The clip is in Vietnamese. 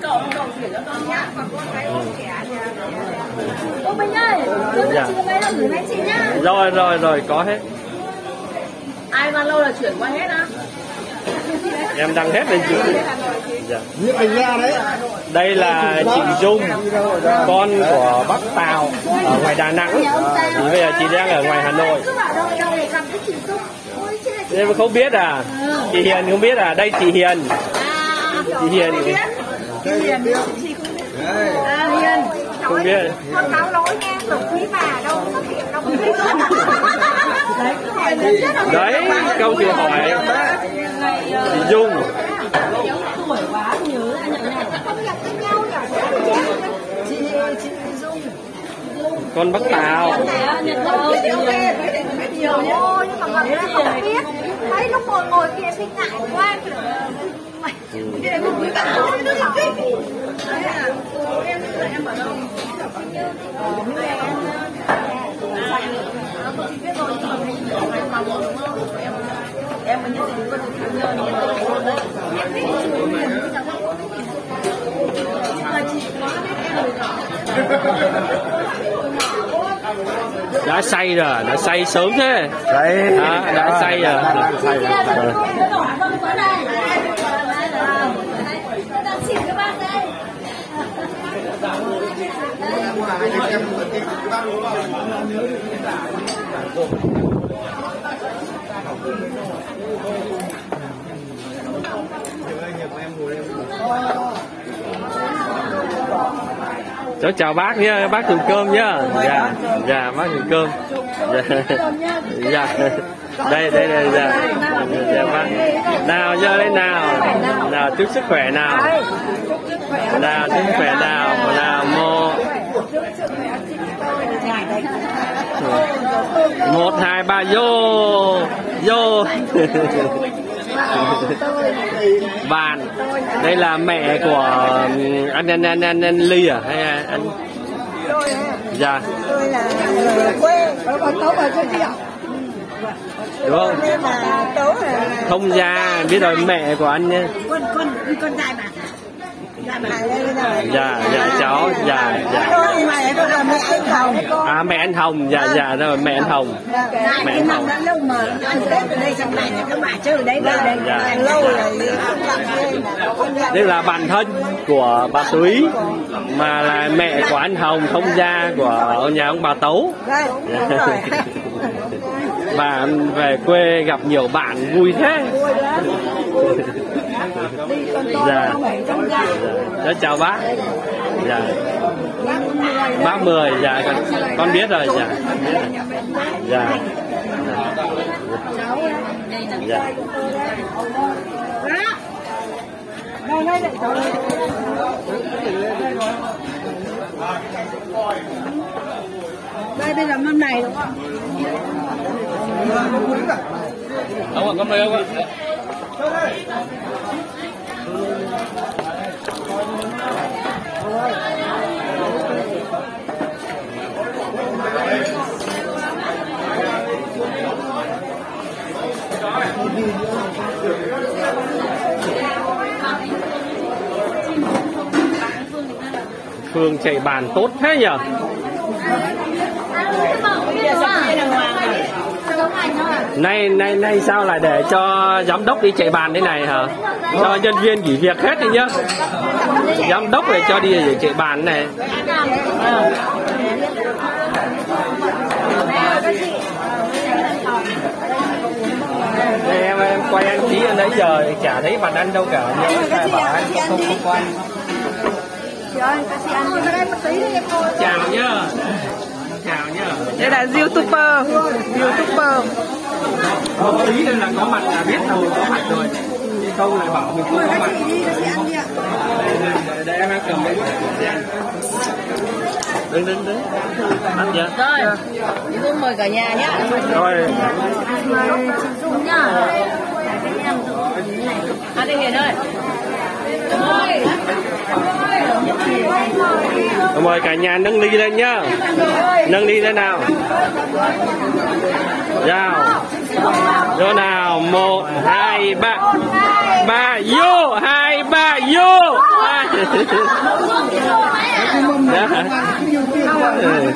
cậu cậu chuyển cho con nhá. Ô Bình ơi, cứ Dạ. chị mấy là gửi mấy chị nhá. Rồi rồi rồi có hết. Ai bao lâu là chuyển qua hết á? em đăng hết lên chị dạ. Đây là chị Dung con của bác Tào ở ngoài Đà Nẵng. Thì bây giờ chị đang ở ngoài Hà Nội. Cái em không biết à. Chị Hiền không biết à. Đây chị Hiền. À, chị Hiền Hiền Hiền. Chị không biết À Hiền. Không biết. Con cáo lỗi nha tổng quý bà đâu có xuất hiện đâu. Đấy câu chị hỏi chị Dung. Tuổi quá nhớ anh nhận này không nhận với nhau nhỉ chị chị dung con nhận đâu nhiều ôi nhưng mà không biết. Thấy lúc ngồi ngồi kia thì ngại quá mày cái này cũng em em ở đâu em mới nhất định có được em rồi đã say rồi đã say sớm thế. Đấy. à, đã say rồi Say rồi. Ờ. Xin các bác đây cháu chào bác nhé bác dùng cơm nhá. Dạ dạ bác dùng cơm. Dạ. Dạ. Đây đây đây dạ. Dạ bác. Nào, giờ đây nào. Nào, chúc sức khỏe nào. Nào, chúc sức khỏe nào. Nào một một hai ba vô. Vô. Bàn. Đây là mẹ của anh anh anh anh, anh ly à? Hay anh? Dạ. Tôi là người quê ở con tố ở cho chị ạ đúng không thông gia biết rồi mẹ của anh nhé con con con trai bà dạ dạ cháu dạ dạ mẹ anh hồng à mẹ anh hồng dạ, dạ dạ rồi mẹ anh hồng mẹ anh Hồng. đã lâu mà đây trong này là các đây đây Dạ. lâu rồi đây là đây là bạn thân của bà túy, mà là mẹ của anh hồng thông gia của nhà ông bà tấu và về quê gặp nhiều bạn vui thế dạ. Dạ chào bác. Dạ. Bác mười dạ con, con biết rồi dạ. Biết rồi. dạ. Dạ. Đây đây là mâm này đúng không ông ạ con mời ông ạ Phương chạy bàn tốt thế nhỉ dạ, dạ, dạ, Nay nay nay sao lại để cho giám đốc đi chạy bàn thế này hả? Cho nhân viên nghỉ việc hết đi nhá. Giám đốc lại cho đi để chạy bàn này. Em em quay anh anh nãy giờ chả thấy bạn ăn đâu cả. Bảo anh không không ngồi Chào nhá. Chào nhá. đây là youtuber youtuber Một tí nên là có mặt là biết rồi có mặt rồi. Chứ không lại bảo mình không có mặt. đi đi để em cầm đấy. Đứng đứng đứng. Ăn chưa? Rồi, chị Dung mời cả nhà nhá. Rồi. Dung nhá. À đây Hiền ơi. Mời cả nhà nâng ly lên nhá. Nâng ly lên nào. Nào. Vô nào. Một, hai, ba. Ba. Vô. Hai, ba vô dạ. Ừ.